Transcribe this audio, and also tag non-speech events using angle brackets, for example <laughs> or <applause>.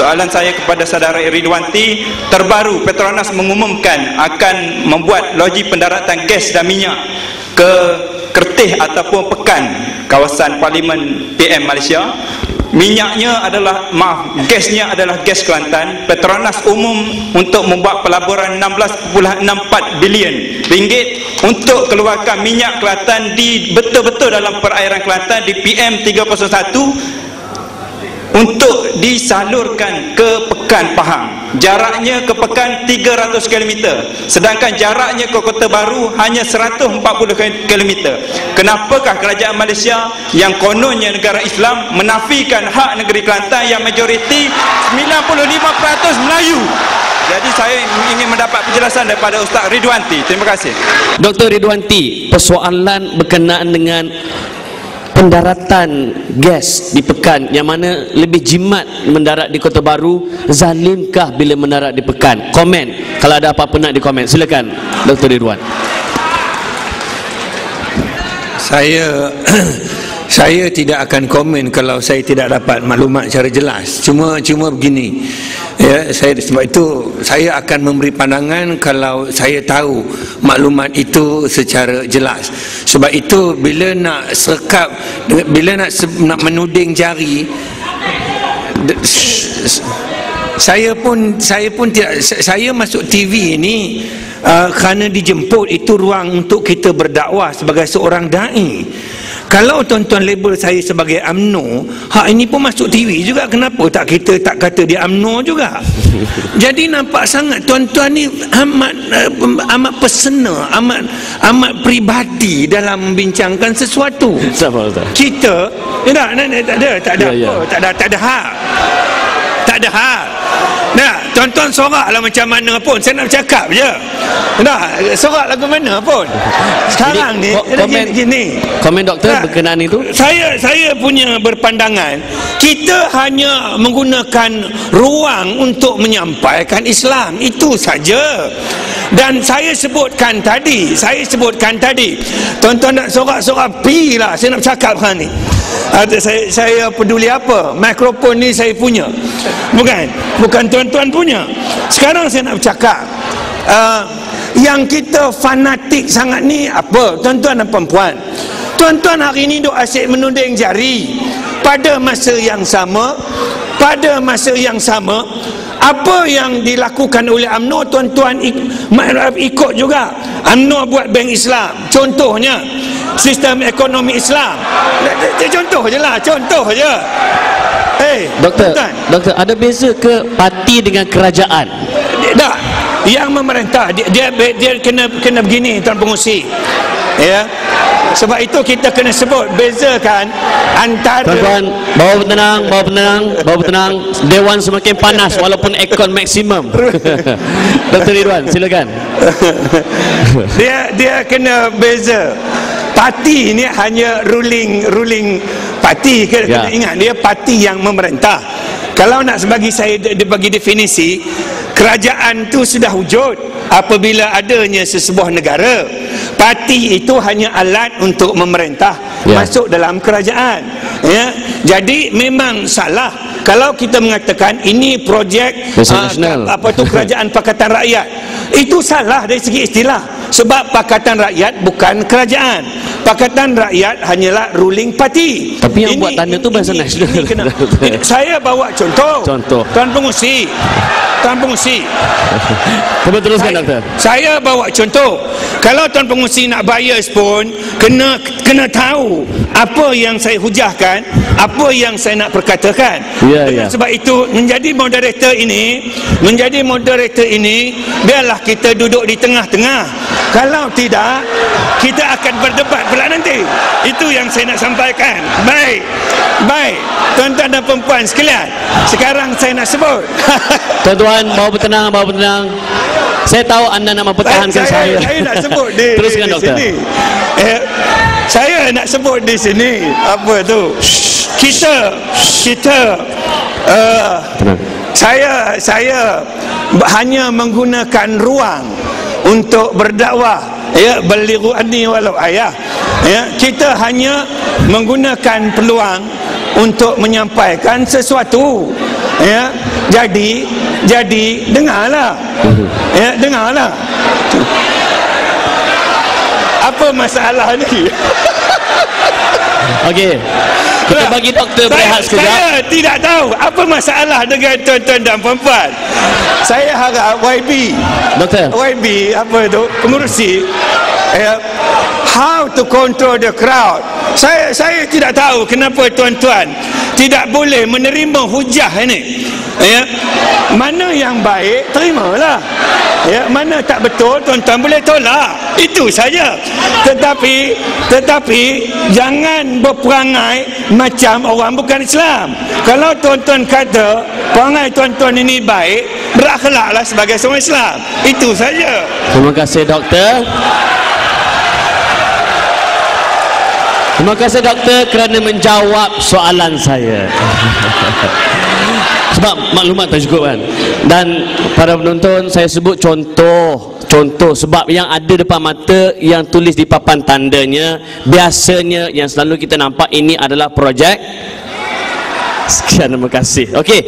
soalan saya kepada saudara Ridwanti terbaru Petronas mengumumkan akan membuat loji pendaratan gas dan minyak ke Kertih ataupun Pekan kawasan Parlimen PM Malaysia. Minyaknya adalah maaf gasnya adalah gas Kelantan. Petronas umum untuk membuat pelaburan 16.64 bilion ringgit untuk keluarkan minyak Kelantan di betul-betul dalam perairan Kelantan di PM 301 untuk disalurkan ke Pekan Pahang jaraknya ke Pekan 300 km sedangkan jaraknya ke Kota Baru hanya 140 km kenapakah kerajaan Malaysia yang kononnya negara Islam menafikan hak negeri Kelantan yang majoriti 95% Melayu jadi saya ingin mendapat penjelasan daripada Ustaz Ridwanti. Terima kasih. Dr. Ridwanti, persoalan berkenaan dengan pendaratan gas di Pekan yang mana lebih jimat mendarat di Kota Baru zalimkah bila mendarat di Pekan komen kalau ada apa-apa nak dikomen silakan Dr. Ridwan saya saya tidak akan komen kalau saya tidak dapat maklumat secara jelas. Cuma cuma begini. Ya saya sebab itu saya akan memberi pandangan kalau saya tahu maklumat itu secara jelas. Sebab itu bila nak sekap bila nak nak menuding jari saya pun saya pun tidak saya masuk TV ini uh, kerana dijemput itu ruang untuk kita berdakwah sebagai seorang dai kalau tuan-tuan label saya sebagai amno, hak ini pun masuk TV juga. Kenapa tak kita tak kata dia amno juga? <laughs> Jadi nampak sangat tuan-tuan ni amat uh, amat personal, amat amat peribadi dalam membincangkan sesuatu. Kita, ya tak, tak ada, tak ada, ya, ya. tak ada, tak ada hak. Tak ada hak. Tuan-tuan sorak lah macam mana pun. Saya nak cakap je. Nah, sorak lagu mana pun. Sekarang Jadi, ni komen, gini, Komen doktor nah, berkenaan itu? Saya saya punya berpandangan Kita hanya menggunakan ruang untuk menyampaikan Islam. Itu saja Dan saya sebutkan tadi Saya sebutkan tadi Tuan-tuan nak sorak-sorak pi lah Saya nak cakap kan ni. Ada saya saya peduli apa? Mikrofon ni saya punya. Bukan? Bukan tuan-tuan punya. Sekarang saya nak bercakap. Uh, yang kita fanatik sangat ni apa? Tuan-tuan dan puan tuan-tuan hari ni duk asyik menunding jari. Pada masa yang sama pada masa yang sama apa yang dilakukan oleh UMNO tuan-tuan ikut juga UMNO buat bank Islam contohnya sistem ekonomi Islam. Contoh je lah, contoh je. Hey, doktor, tuan. doktor, ada beza ke parti dengan kerajaan? Tak. Yang memerintah dia dia, dia kena kena begini tuan pengusi. Ya. Sebab itu kita kena sebut bezakan antara Tuan-tuan, bawa tenang, bawa tenang, bawa tenang. Dewan semakin panas walaupun aircon maksimum. <laughs> Dr. Ridwan, silakan. <laughs> dia dia kena beza parti ini hanya ruling ruling parti ke ya. ingat dia parti yang memerintah kalau nak sebagi saya dibagi definisi kerajaan tu sudah wujud apabila adanya sesebuah negara parti itu hanya alat untuk memerintah ya. masuk dalam kerajaan ya. Jadi memang salah kalau kita mengatakan ini projek uh, apa tu kerajaan <laughs> pakatan rakyat. Itu salah dari segi istilah sebab Pakatan Rakyat bukan kerajaan Pakatan Rakyat hanyalah ruling party tapi yang ini, buat tanda tu bahasa nasional. ini kena, <laughs> saya bawa contoh. Contoh. Tuan Pengusi Tuan Pengusi <laughs> Cuba teruskan doktor. saya bawa contoh. Kalau Tuan Pengusi nak bayar pun kena kena tahu apa yang saya hujahkan apa yang saya nak perkatakan. Ya, ya. sebab itu menjadi moderator ini menjadi moderator ini biarlah kita duduk di tengah-tengah kalau tidak kita akan berdebat pula nanti. Itu yang saya nak sampaikan. Baik. Baik. Tuan-tuan dan perempuan sekalian sekarang saya nak sebut. <laughs> Tuan-tuan bawa bertenang bawa bertenang. Saya tahu anda nak mempertahankan saya saya, saya nak sebut di, <laughs> teruskan di, doktor. sini. Eh, saya nak sebut di sini apa tu? Kita kita uh, saya saya hanya menggunakan ruang untuk berdakwah. Ya balighu anni walau ayah. Ya kita hanya menggunakan peluang untuk menyampaikan sesuatu. Ya jadi jadi dengarlah. Ya dengarlah. Apa masalah ni? Okey. Kita bagi doktor berehat sekejap. Saya tidak tahu apa masalah dengan tuan-tuan dan puan-puan. Saya harap YB Doktor. YB apa tu pengurusi eh, how to control the crowd saya saya tidak tahu kenapa tuan-tuan tidak boleh menerima hujah ini ya mana yang baik terimalah ya mana tak betul tuan-tuan boleh tolak. Itu saja. Tetapi tetapi jangan berperangai macam orang bukan Islam. Kalau tuan-tuan kata perangai tuan-tuan ini baik berakhlaklah sebagai seorang Islam. Itu saja. Terima kasih doktor. Terima kasih doktor kerana menjawab soalan saya. <laughs> Sebab maklumat tak cukup kan. Dan para penonton saya sebut contoh contoh sebab yang ada depan mata yang tulis di papan tandanya biasanya yang selalu kita nampak ini adalah projek sekian terima kasih okey